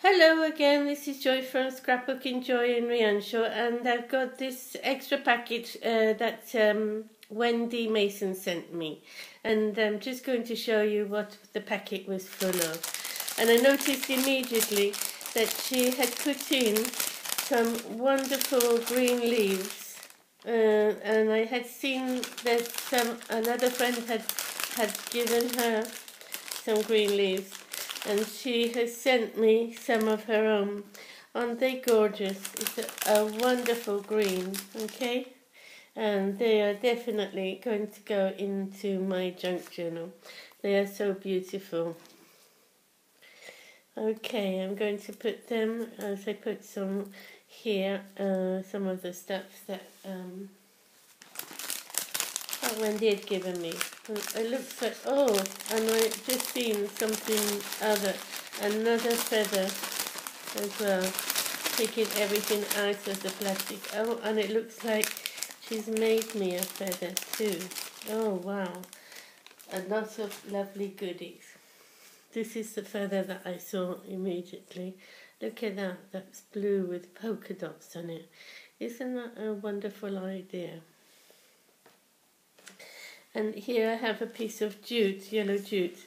Hello again, this is Joy from Scrapbooking Joy in Rianxo, and I've got this extra package uh, that um, Wendy Mason sent me. And I'm just going to show you what the packet was full of. And I noticed immediately that she had put in some wonderful green leaves. Uh, and I had seen that some another friend had had given her some green leaves and she has sent me some of her own. Aren't they gorgeous? It's a, a wonderful green, okay? And they are definitely going to go into my junk journal. They are so beautiful. Okay, I'm going to put them, as I put some here, uh, some of the stuff that um, Oh, that Wendy had given me. It looks like, oh, and I just seen something other, another feather as well, taking everything out of the plastic. Oh, and it looks like she's made me a feather too. Oh, wow. A lot of lovely goodies. This is the feather that I saw immediately. Look at that, that's blue with polka dots on it. Isn't that a wonderful idea? And here I have a piece of jute, yellow jute.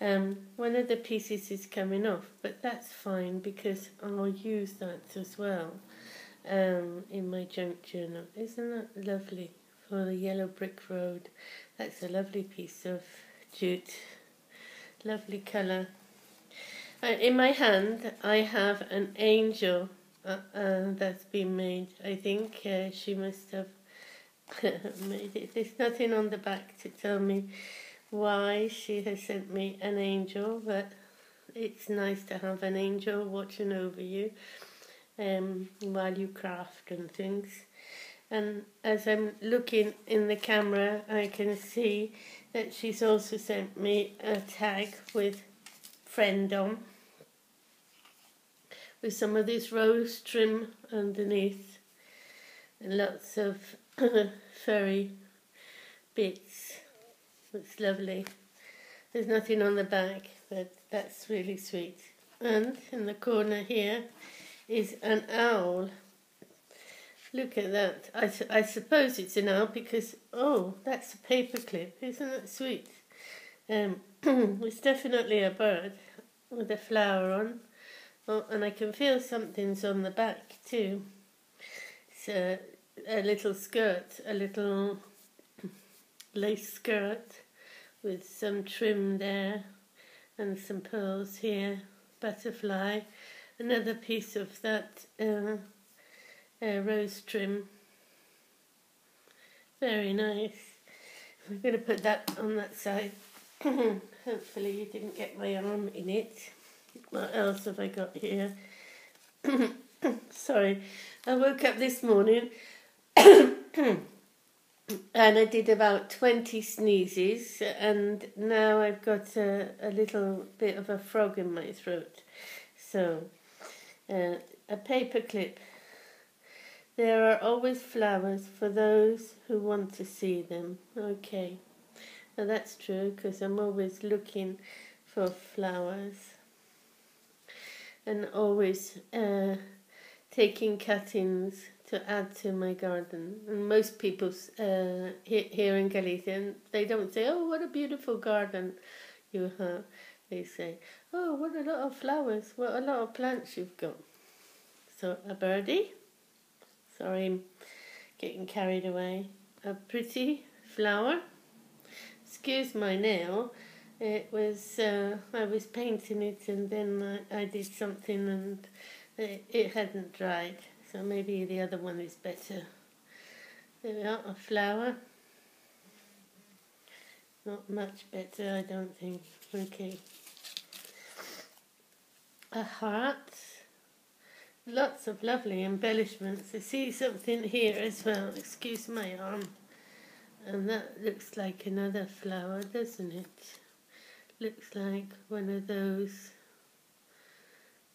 Um, one of the pieces is coming off, but that's fine because I'll use that as well um, in my junk journal. Isn't that lovely for the yellow brick road? That's a lovely piece of jute. Lovely colour. Uh, in my hand, I have an angel uh, uh, that's been made. I think uh, she must have There's nothing on the back to tell me why she has sent me an angel, but it's nice to have an angel watching over you um, while you craft and things. And as I'm looking in the camera, I can see that she's also sent me a tag with friend on with some of this rose trim underneath and lots of furry bits. It's lovely. There's nothing on the back, but that's really sweet. And in the corner here is an owl. Look at that. I, I suppose it's an owl because, oh, that's a paperclip. Isn't that sweet? Um, it's definitely a bird with a flower on. Oh, and I can feel something's on the back too. It's a little skirt, a little lace skirt with some trim there and some pearls here, butterfly, another piece of that uh, uh, rose trim. Very nice. I'm going to put that on that side. Hopefully you didn't get my arm in it. What else have I got here? Sorry, I woke up this morning and I did about 20 sneezes, and now I've got a, a little bit of a frog in my throat. So, uh, a paper clip. There are always flowers for those who want to see them. Okay, that's true because I'm always looking for flowers and always uh, taking cuttings to add to my garden. And most people uh, here in Galicia, they don't say, "Oh, what a beautiful garden you have." They say, "Oh, what a lot of flowers! What a lot of plants you've got." So a birdie. Sorry, I'm getting carried away. A pretty flower. Excuse my nail. It was uh, I was painting it and then I, I did something and it, it hadn't dried. So maybe the other one is better. There we are, a flower. Not much better, I don't think. Okay. A heart. Lots of lovely embellishments. I see something here as well. Excuse my arm. And that looks like another flower, doesn't it? Looks like one of those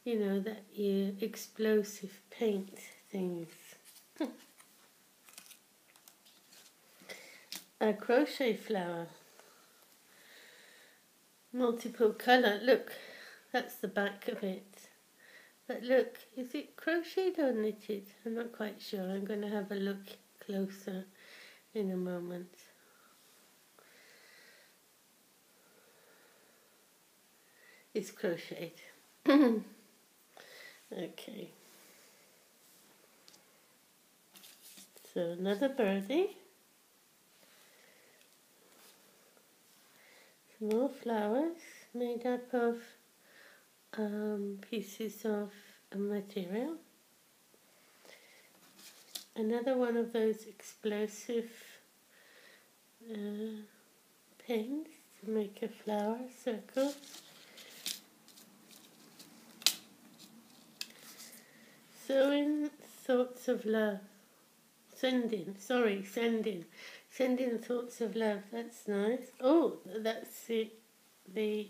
you know, that you explosive paint things. A crochet flower. Multiple colour. Look, that's the back of it. But look, is it crocheted or knitted? I'm not quite sure. I'm going to have a look closer in a moment. It's crocheted. okay. So another birdie. Some More flowers made up of um, pieces of material. Another one of those explosive uh, paints to make a flower circle. Sewing thoughts of love. Sending, sorry, sending. Sending thoughts of love, that's nice. Oh, that's the, the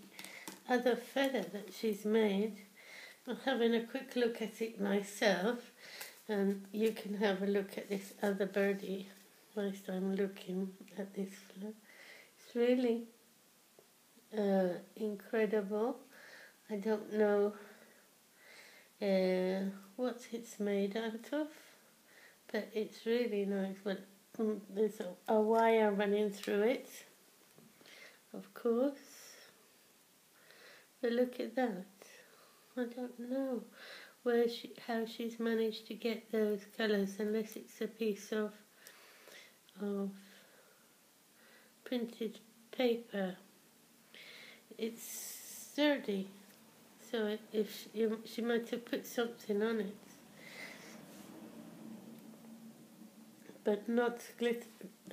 other feather that she's made. I'm having a quick look at it myself, and you can have a look at this other birdie whilst I'm looking at this flower. It's really uh, incredible. I don't know uh, what it's made out of, but it's really nice. But there's a, a wire running through it, of course. But look at that. I don't know where she, how she's managed to get those colours unless it's a piece of of printed paper. It's sturdy, so if she, she might have put something on it. but not glitter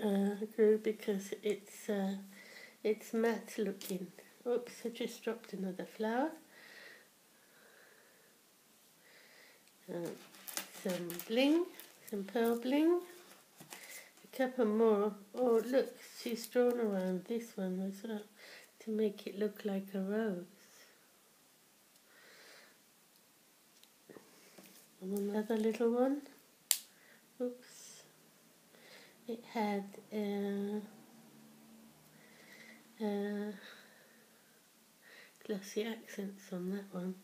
uh, glue because it's uh, it's matte looking. Oops, I just dropped another flower. Uh, some bling, some pearl bling, a couple more. Oh look, she's drawn around this one as well to make it look like a rose. And another little one. Oops it had uh, uh, glossy accents on that one.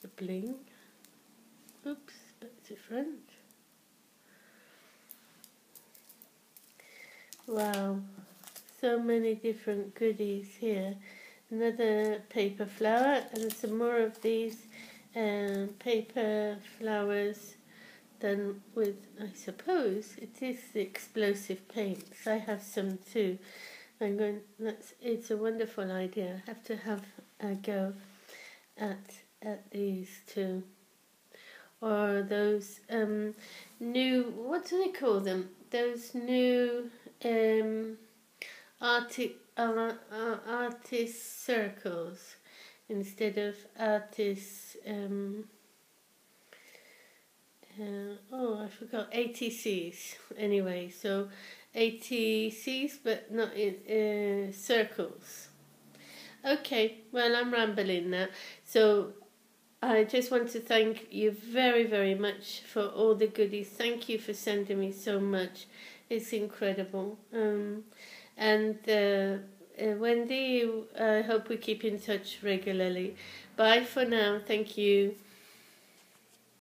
The bling. Oops, back to front. Wow, so many different goodies here. Another paper flower and some more of these um, paper flowers then with, I suppose, it is the explosive paints. I have some too. I'm going, that's, it's a wonderful idea. I have to have a go at, at these two. Or those um, new, what do they call them? Those new um, arti- uh, uh, artist circles instead of artist um, uh, oh, I forgot ATCs. Anyway, so ATCs, but not in uh, circles. Okay, well, I'm rambling now. So I just want to thank you very, very much for all the goodies. Thank you for sending me so much. It's incredible. Um, and uh, uh, Wendy, I hope we keep in touch regularly. Bye for now. Thank you.